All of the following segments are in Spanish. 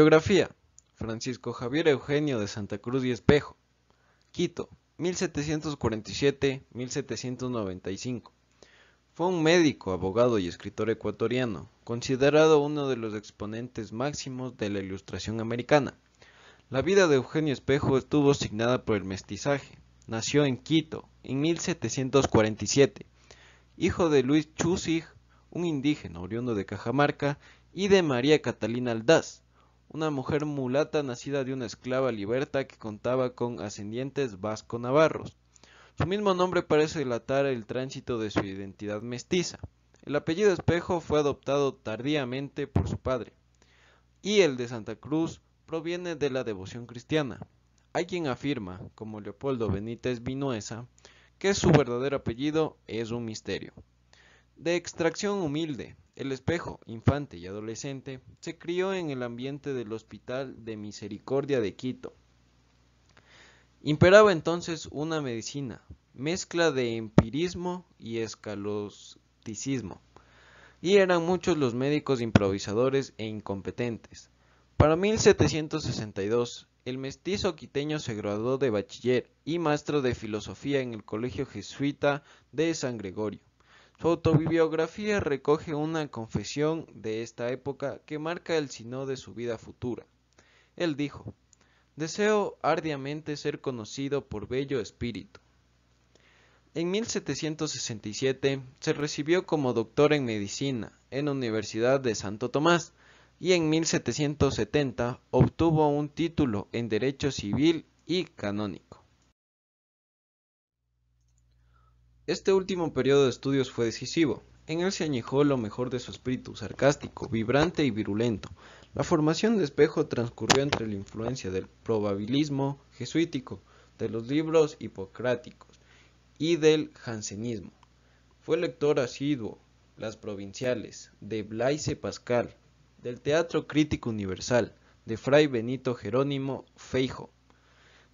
Biografía: Francisco Javier Eugenio de Santa Cruz y Espejo. Quito, 1747-1795. Fue un médico, abogado y escritor ecuatoriano, considerado uno de los exponentes máximos de la Ilustración americana. La vida de Eugenio Espejo estuvo signada por el mestizaje. Nació en Quito en 1747, hijo de Luis Chusig, un indígena oriundo de Cajamarca, y de María Catalina Aldaz, una mujer mulata nacida de una esclava liberta que contaba con ascendientes vasco-navarros. Su mismo nombre parece delatar el tránsito de su identidad mestiza. El apellido Espejo fue adoptado tardíamente por su padre, y el de Santa Cruz proviene de la devoción cristiana. Hay quien afirma, como Leopoldo Benítez Vinuesa, que su verdadero apellido es un misterio. De extracción humilde, el espejo, infante y adolescente, se crió en el ambiente del Hospital de Misericordia de Quito. Imperaba entonces una medicina, mezcla de empirismo y escalosticismo, y eran muchos los médicos improvisadores e incompetentes. Para 1762, el mestizo quiteño se graduó de bachiller y maestro de filosofía en el Colegio Jesuita de San Gregorio. Su autobiografía recoge una confesión de esta época que marca el sino de su vida futura. Él dijo, Deseo ardiamente ser conocido por bello espíritu. En 1767 se recibió como doctor en medicina en la Universidad de Santo Tomás y en 1770 obtuvo un título en Derecho Civil y Canónico. Este último periodo de estudios fue decisivo. En él se añejó lo mejor de su espíritu sarcástico, vibrante y virulento. La formación de Espejo transcurrió entre la influencia del probabilismo jesuítico, de los libros hipocráticos y del jansenismo. Fue lector asiduo, Las Provinciales, de Blaise Pascal, del Teatro Crítico Universal, de Fray Benito Jerónimo Feijo,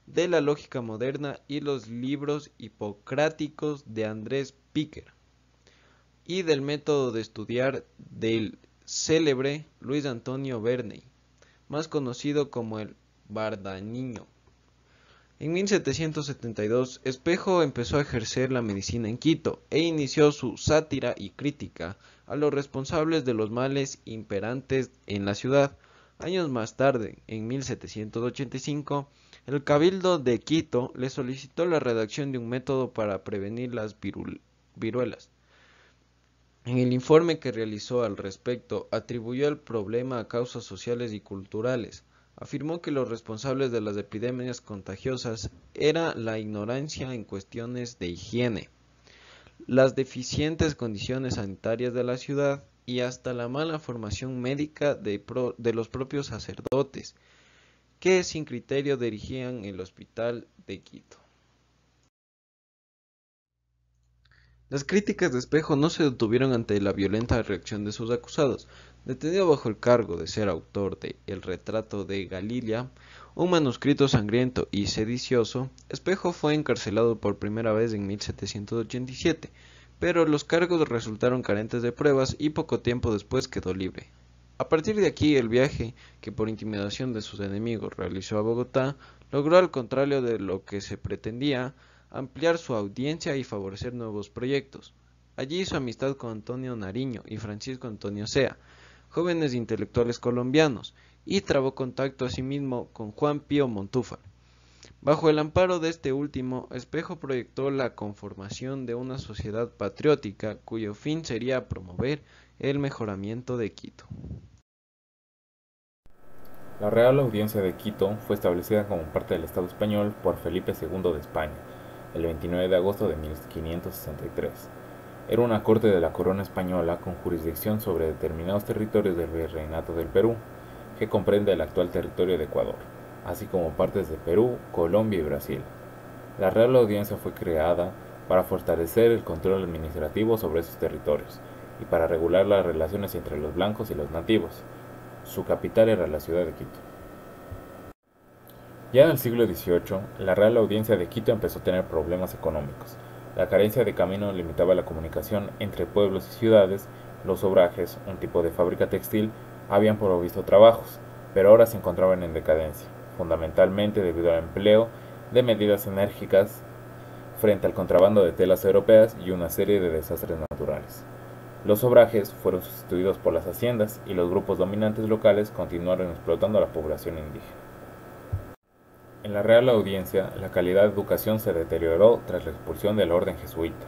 de la lógica moderna y los libros hipocráticos de Andrés Piquer y del método de estudiar del célebre Luis Antonio Verney, más conocido como el Bardaniño. En 1772, Espejo empezó a ejercer la medicina en Quito e inició su sátira y crítica a los responsables de los males imperantes en la ciudad. Años más tarde, en 1785, el Cabildo de Quito le solicitó la redacción de un método para prevenir las viruelas. En el informe que realizó al respecto, atribuyó el problema a causas sociales y culturales. Afirmó que los responsables de las epidemias contagiosas era la ignorancia en cuestiones de higiene, las deficientes condiciones sanitarias de la ciudad y hasta la mala formación médica de, de los propios sacerdotes, que sin criterio dirigían el hospital de Quito. Las críticas de Espejo no se detuvieron ante la violenta reacción de sus acusados. Detenido bajo el cargo de ser autor de El retrato de Galilia, un manuscrito sangriento y sedicioso, Espejo fue encarcelado por primera vez en 1787, pero los cargos resultaron carentes de pruebas y poco tiempo después quedó libre. A partir de aquí, el viaje, que por intimidación de sus enemigos realizó a Bogotá, logró, al contrario de lo que se pretendía, ampliar su audiencia y favorecer nuevos proyectos. Allí hizo amistad con Antonio Nariño y Francisco Antonio Sea, jóvenes intelectuales colombianos, y trabó contacto asimismo con Juan Pío Montúfar. Bajo el amparo de este último, Espejo proyectó la conformación de una sociedad patriótica cuyo fin sería promover el mejoramiento de Quito. La Real Audiencia de Quito fue establecida como parte del Estado español por Felipe II de España, el 29 de agosto de 1563. Era una corte de la corona española con jurisdicción sobre determinados territorios del Virreinato del Perú, que comprende el actual territorio de Ecuador, así como partes de Perú, Colombia y Brasil. La Real Audiencia fue creada para fortalecer el control administrativo sobre esos territorios, y para regular las relaciones entre los blancos y los nativos. Su capital era la ciudad de Quito. Ya en el siglo XVIII, la Real Audiencia de Quito empezó a tener problemas económicos. La carencia de caminos limitaba la comunicación entre pueblos y ciudades, los obrajes, un tipo de fábrica textil, habían provisto trabajos, pero ahora se encontraban en decadencia, fundamentalmente debido al empleo de medidas enérgicas frente al contrabando de telas europeas y una serie de desastres naturales. Los obrajes fueron sustituidos por las haciendas y los grupos dominantes locales continuaron explotando a la población indígena. En la Real Audiencia, la calidad de educación se deterioró tras la expulsión del orden jesuita.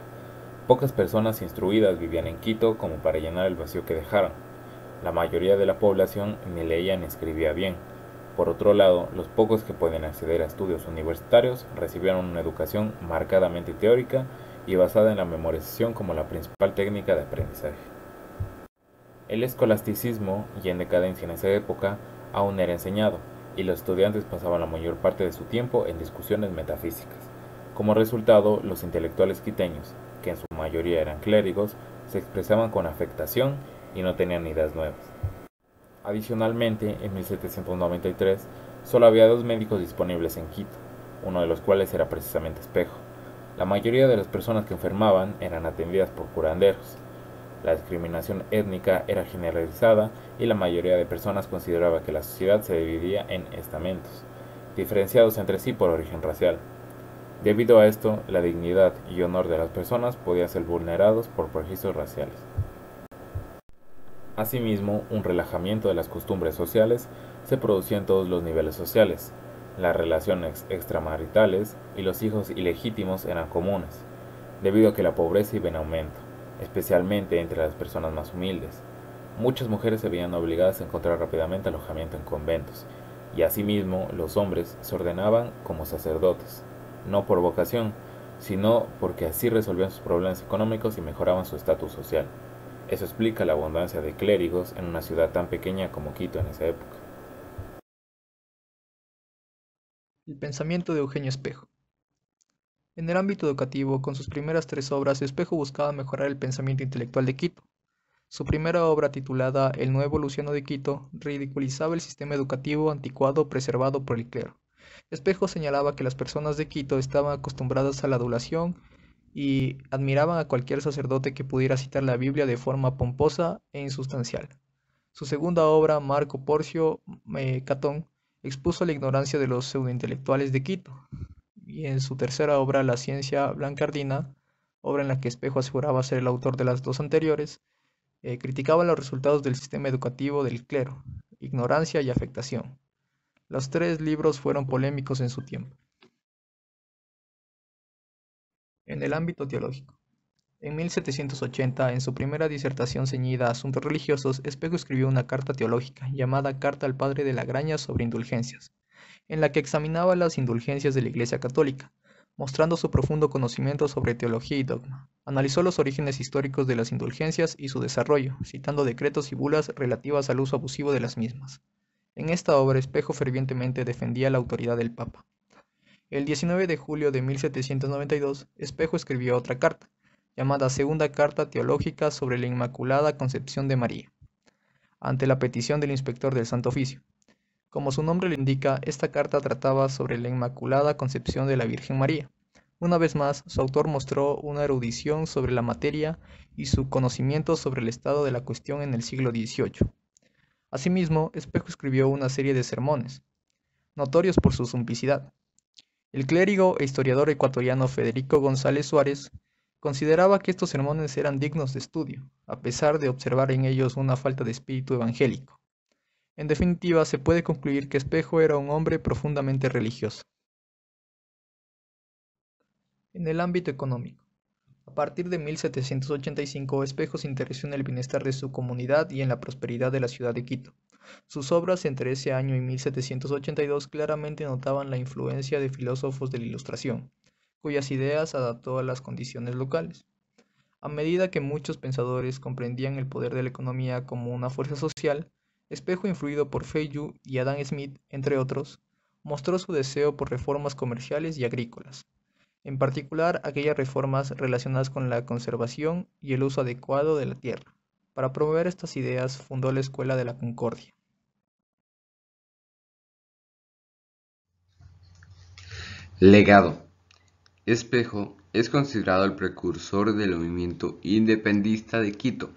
Pocas personas instruidas vivían en Quito como para llenar el vacío que dejaron. La mayoría de la población ni leía ni escribía bien. Por otro lado, los pocos que pueden acceder a estudios universitarios recibieron una educación marcadamente teórica y basada en la memorización como la principal técnica de aprendizaje. El escolasticismo, y en decadencia en esa época, aún era enseñado, y los estudiantes pasaban la mayor parte de su tiempo en discusiones metafísicas. Como resultado, los intelectuales quiteños, que en su mayoría eran clérigos, se expresaban con afectación y no tenían ideas nuevas. Adicionalmente, en 1793, solo había dos médicos disponibles en Quito, uno de los cuales era precisamente Espejo. La mayoría de las personas que enfermaban eran atendidas por curanderos, la discriminación étnica era generalizada y la mayoría de personas consideraba que la sociedad se dividía en estamentos, diferenciados entre sí por origen racial. Debido a esto, la dignidad y honor de las personas podían ser vulnerados por prejuicios raciales. Asimismo, un relajamiento de las costumbres sociales se producía en todos los niveles sociales. Las relaciones extramaritales y los hijos ilegítimos eran comunes, debido a que la pobreza iba en aumento especialmente entre las personas más humildes. Muchas mujeres se veían obligadas a encontrar rápidamente alojamiento en conventos, y asimismo los hombres se ordenaban como sacerdotes, no por vocación, sino porque así resolvían sus problemas económicos y mejoraban su estatus social. Eso explica la abundancia de clérigos en una ciudad tan pequeña como Quito en esa época. El pensamiento de Eugenio Espejo. En el ámbito educativo, con sus primeras tres obras, Espejo buscaba mejorar el pensamiento intelectual de Quito. Su primera obra, titulada El Nuevo Luciano de Quito, ridiculizaba el sistema educativo anticuado preservado por el clero. Espejo señalaba que las personas de Quito estaban acostumbradas a la adulación y admiraban a cualquier sacerdote que pudiera citar la Biblia de forma pomposa e insustancial. Su segunda obra, Marco Porcio eh, Catón, expuso la ignorancia de los pseudointelectuales de Quito, y en su tercera obra, La ciencia blancardina, obra en la que Espejo aseguraba ser el autor de las dos anteriores, eh, criticaba los resultados del sistema educativo del clero, ignorancia y afectación. Los tres libros fueron polémicos en su tiempo. En el ámbito teológico. En 1780, en su primera disertación ceñida a asuntos religiosos, Espejo escribió una carta teológica llamada Carta al Padre de la Graña sobre Indulgencias, en la que examinaba las indulgencias de la Iglesia Católica, mostrando su profundo conocimiento sobre teología y dogma. Analizó los orígenes históricos de las indulgencias y su desarrollo, citando decretos y bulas relativas al uso abusivo de las mismas. En esta obra, Espejo fervientemente defendía la autoridad del Papa. El 19 de julio de 1792, Espejo escribió otra carta, llamada Segunda Carta Teológica sobre la Inmaculada Concepción de María, ante la petición del inspector del Santo Oficio. Como su nombre lo indica, esta carta trataba sobre la Inmaculada Concepción de la Virgen María. Una vez más, su autor mostró una erudición sobre la materia y su conocimiento sobre el estado de la cuestión en el siglo XVIII. Asimismo, Espejo escribió una serie de sermones, notorios por su simplicidad. El clérigo e historiador ecuatoriano Federico González Suárez consideraba que estos sermones eran dignos de estudio, a pesar de observar en ellos una falta de espíritu evangélico. En definitiva, se puede concluir que Espejo era un hombre profundamente religioso. En el ámbito económico. A partir de 1785, Espejo se interesó en el bienestar de su comunidad y en la prosperidad de la ciudad de Quito. Sus obras entre ese año y 1782 claramente notaban la influencia de filósofos de la Ilustración, cuyas ideas adaptó a las condiciones locales. A medida que muchos pensadores comprendían el poder de la economía como una fuerza social, Espejo influido por Feydeau y Adam Smith, entre otros, mostró su deseo por reformas comerciales y agrícolas, en particular aquellas reformas relacionadas con la conservación y el uso adecuado de la tierra. Para promover estas ideas fundó la Escuela de la Concordia. Legado. Espejo es considerado el precursor del movimiento independista de Quito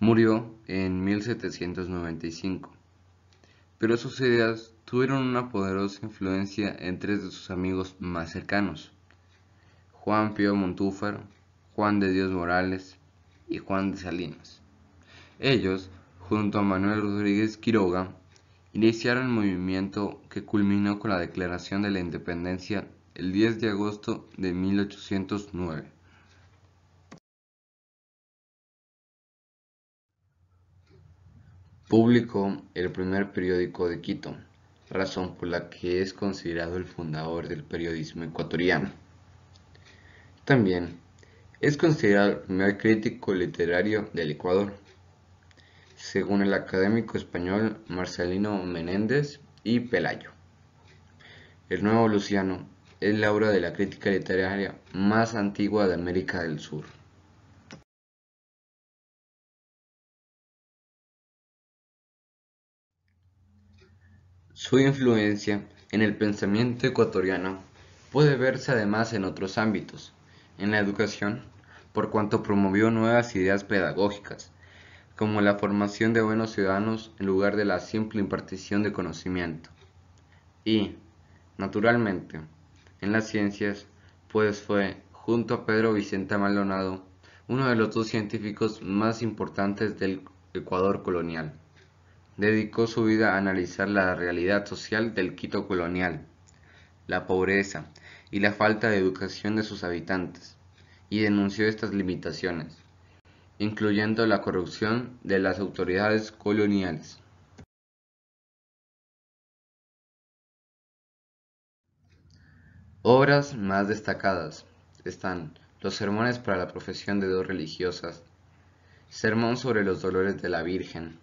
Murió en 1795. pero sus ideas tuvieron una poderosa influencia en tres de sus amigos más cercanos, Juan Pío Montúfar, Juan de Dios Morales y Juan de Salinas. Ellos, junto a Manuel Rodríguez Quiroga, iniciaron el movimiento que culminó con la declaración de la independencia el 10 de agosto de 1809. Publicó el primer periódico de Quito, razón por la que es considerado el fundador del periodismo ecuatoriano. También es considerado el primer crítico literario del Ecuador, según el académico español Marcelino Menéndez y Pelayo. El Nuevo Luciano es la obra de la crítica literaria más antigua de América del Sur. Su influencia en el pensamiento ecuatoriano puede verse además en otros ámbitos, en la educación, por cuanto promovió nuevas ideas pedagógicas, como la formación de buenos ciudadanos en lugar de la simple impartición de conocimiento. Y, naturalmente, en las ciencias, pues fue, junto a Pedro Vicente Maldonado, uno de los dos científicos más importantes del Ecuador colonial. Dedicó su vida a analizar la realidad social del Quito colonial, la pobreza y la falta de educación de sus habitantes, y denunció estas limitaciones, incluyendo la corrupción de las autoridades coloniales. Obras más destacadas están Los sermones para la profesión de dos religiosas, Sermón sobre los dolores de la Virgen,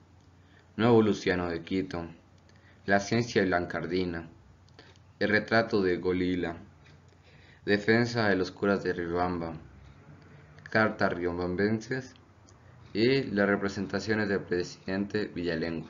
Nuevo Luciano de Quito, La ciencia Blancardina, El retrato de Golila, Defensa de los curas de Ribamba, Carta Riobambenses y las representaciones del presidente Villalengua.